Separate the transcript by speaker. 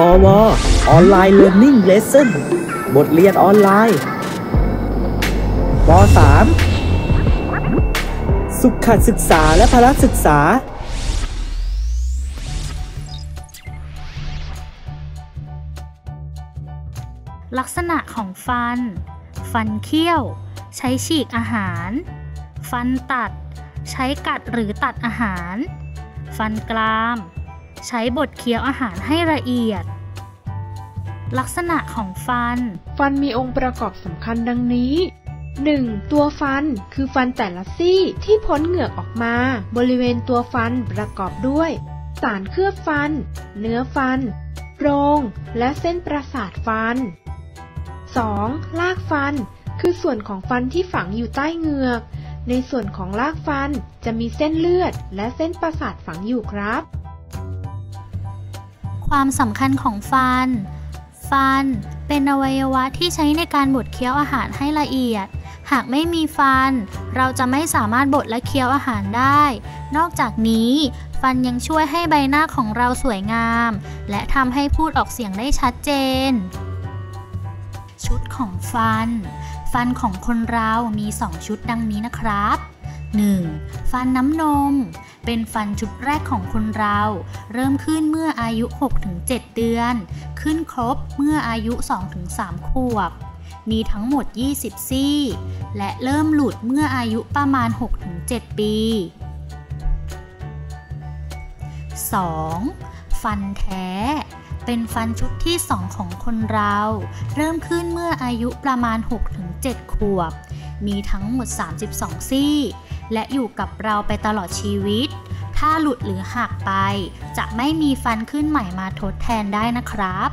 Speaker 1: พอวออนไลน์เรียนนิ่งเลสเซ่นบทเรียนออนไลน์ป .3 สุขศึกษาและพละศึกษา
Speaker 2: ลักษณะของฟัน ฟันเคี้ยว ใช้ฉีกอาหาร ฟันตัด ใช้กัดหรือตัดอาหาร ฟันกราม ใช้บดเคี้ยวอาหารให้ละเอียด ลักษณะของฟัน
Speaker 3: ฟันมีองค์ประกอบสำคัญดังนี้ 1. ตัวฟันคือฟันแต่ละซี่ที่พ้นเหงือกออกมา บริเวณตัวฟันประกอบด้วย สารเคลือบฟัน เนื้อฟันโพรงและเส้นประสาทฟัน 2. รากฟัน คือส่วนของฟันที่ฝังอยู่ใต้เหงือก ในส่วนของรากฟันจะมีเส้นเลือดและเส้นประสาทฝังอยู่ครับ
Speaker 2: ความสำคัญของฟัน ฟันเป็นอวัยวะที่ใช้ในการบดเคี้ยวอาหารให้ละเอียด หากไม่มีฟัน เราจะไม่สามารถบดและเคี้ยวอาหารได้ นอกจากนี้ ฟันยังช่วยให้ใบหน้าของเราสวยงาม และทำให้พูดออกเสียงได้ชัดเจน ชุดของฟัน ฟันของคนเรามี 2 ชุดดังนี้นะครับ 1. ฟันน้ำนม เป็นฟันชุดแรกของคนเรา เริ่มขึ้นเมื่ออายุ 6-7 เดือน ขึ้นครบเมื่ออายุ 2-3 ขวบ มีทั้งหมด 20 ซี่ และเริ่มหลุดเมื่ออายุประมาณ 6-7 ปี 2. ฟันแท้เป็นฟันชุดที่ 2 ของคนเรา เริ่มขึ้นเมื่ออายุประมาณ 6-7 ขวบ มีทั้งหมด 32 ซี่ และอยู่กับเราไปตลอดชีวิต ถ้าหลุดหรือหักไป จะไม่มีฟันขึ้นใหม่มาทดแทนได้นะครับ